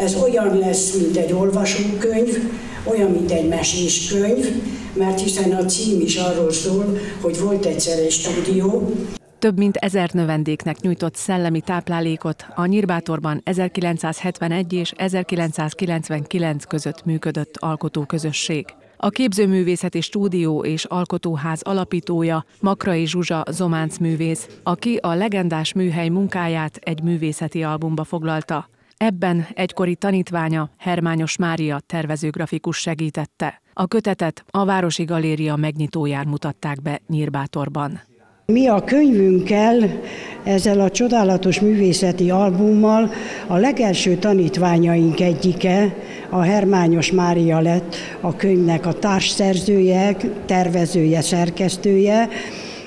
Ez olyan lesz, mint egy olvasókönyv, olyan, mint egy meséskönyv, mert hiszen a cím is arról szól, hogy volt egyszer egy stúdió, több mint ezer növendéknek nyújtott szellemi táplálékot a Nyírbátorban 1971 és 1999 között működött alkotóközösség. A képzőművészeti stúdió és alkotóház alapítója Makrai Zsuzsa Zománc művész, aki a legendás műhely munkáját egy művészeti albumba foglalta. Ebben egykori tanítványa Hermányos Mária tervezőgrafikus segítette. A kötetet a Városi Galéria megnyitóján mutatták be Nyírbátorban. Mi a könyvünkkel, ezzel a csodálatos művészeti albummal a legelső tanítványaink egyike, a Hermányos Mária lett a könyvnek a társszerzője, tervezője, szerkesztője,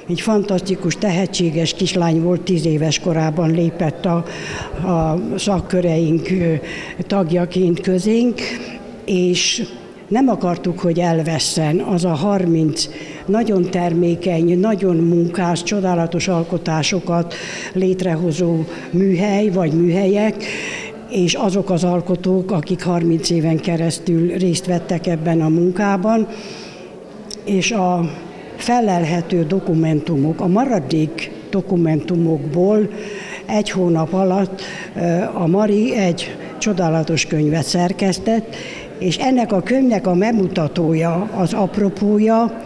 egy fantasztikus, tehetséges kislány volt, tíz éves korában lépett a, a szakköreink tagjaként közénk, és nem akartuk, hogy elveszen az a 30 nagyon termékeny, nagyon munkás, csodálatos alkotásokat létrehozó műhely vagy műhelyek, és azok az alkotók, akik 30 éven keresztül részt vettek ebben a munkában, és a felelhető dokumentumok, a maradék dokumentumokból egy hónap alatt a Mari egy csodálatos könyvet szerkesztett, és ennek a könyvnek a bemutatója, az apropója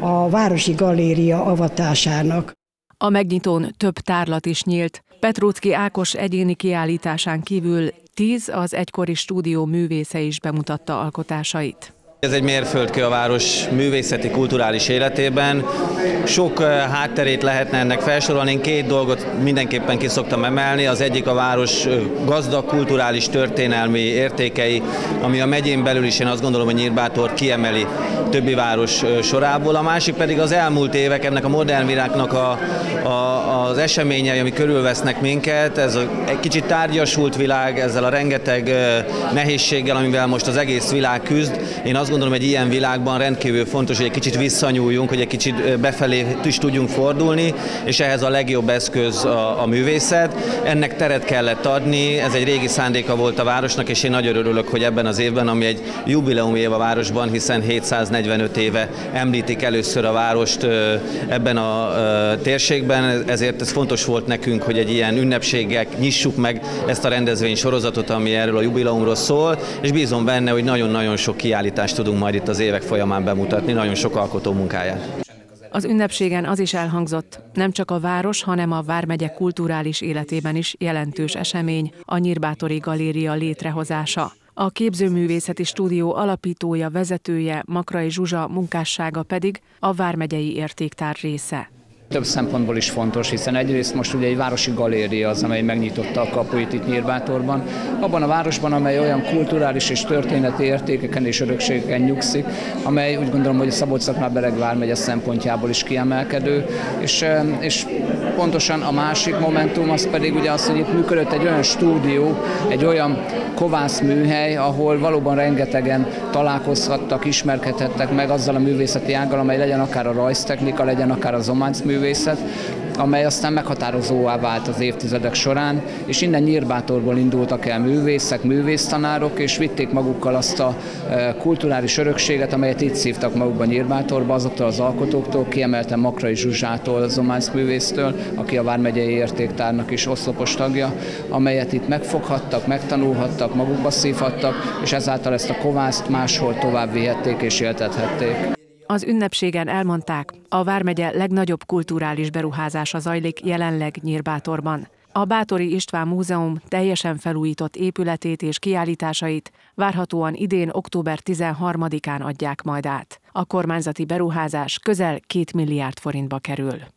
a Városi Galéria avatásának. A megnyitón több tárlat is nyílt. Petrócki Ákos egyéni kiállításán kívül tíz az egykori stúdió művésze is bemutatta alkotásait. Ez egy mérföldkő a város művészeti, kulturális életében. Sok hátterét lehetne ennek felsorolni. Én két dolgot mindenképpen ki szoktam emelni. Az egyik a város gazdag kulturális történelmi értékei, ami a megyén belül is én azt gondolom, hogy Nyírbátor kiemeli többi város sorából. A másik pedig az elmúlt évek, ennek a modern világnak a, a, az eseményei, ami körülvesznek minket. Ez a, egy kicsit tárgyasult világ, ezzel a rengeteg nehézséggel, amivel most az egész világ küzd. Én azt gondolom, hogy ilyen világban rendkívül fontos, hogy egy kicsit visszanyúljunk, hogy egy kicsit befelé is tudjunk fordulni, és ehhez a legjobb eszköz a, a művészet. Ennek teret kellett adni, ez egy régi szándéka volt a városnak, és én nagyon örülök, hogy ebben az évben, ami egy jubileum év a városban, hiszen 745 éve említik először a várost ebben a térségben, ezért ez fontos volt nekünk, hogy egy ilyen ünnepséggel nyissuk meg ezt a rendezvény sorozatot, ami erről a jubileumról szól, és bízom benne, hogy nagyon-nagyon sok kiállítást tudunk majd itt az évek folyamán bemutatni, nagyon sok alkotó munkáját. Az ünnepségen az is elhangzott, nem csak a város, hanem a Vármegye kulturális életében is jelentős esemény a Nyírbátori Galéria létrehozása. A képzőművészeti stúdió alapítója, vezetője, Makrai Zsuzsa munkássága pedig a Vármegyei Értéktár része több szempontból is fontos, hiszen egyrészt most ugye egy városi galéria az, amely megnyitotta a kapuit itt Nyírbátorban. Abban a városban, amely olyan kulturális és történeti értékeken és örökségeken nyugszik, amely úgy gondolom, hogy a szabolcs bereg vármegye szempontjából is kiemelkedő, és, és pontosan a másik momentum az pedig ugye az, hogy itt működött egy olyan stúdió, egy olyan kovász műhely, ahol valóban rengetegen találkozhattak, ismerkedhettek meg azzal a művészeti ággal, amely legyen akár a rajztechnika, legyen akár a zománc művészet, amely aztán meghatározóvá vált az évtizedek során, és innen Nyírbátorból indultak el művészek, művésztanárok, és vitték magukkal azt a e, kulturális örökséget, amelyet itt szívtak magukban Nyírbátorba, azoktól az alkotóktól, kiemelten Makrai Zsuzsától, Zománc művésztől, aki a Vármegyei Értéktárnak is oszlopos tagja, amelyet itt megfoghattak, megtanulhattak, magukba szívhattak, és ezáltal ezt a kovászt máshol tovább vihették és éltethették. Az ünnepségen elmondták, a Vármegye legnagyobb kulturális beruházása zajlik jelenleg Nyírbátorban. A Bátori István Múzeum teljesen felújított épületét és kiállításait várhatóan idén október 13-án adják majd át. A kormányzati beruházás közel 2 milliárd forintba kerül.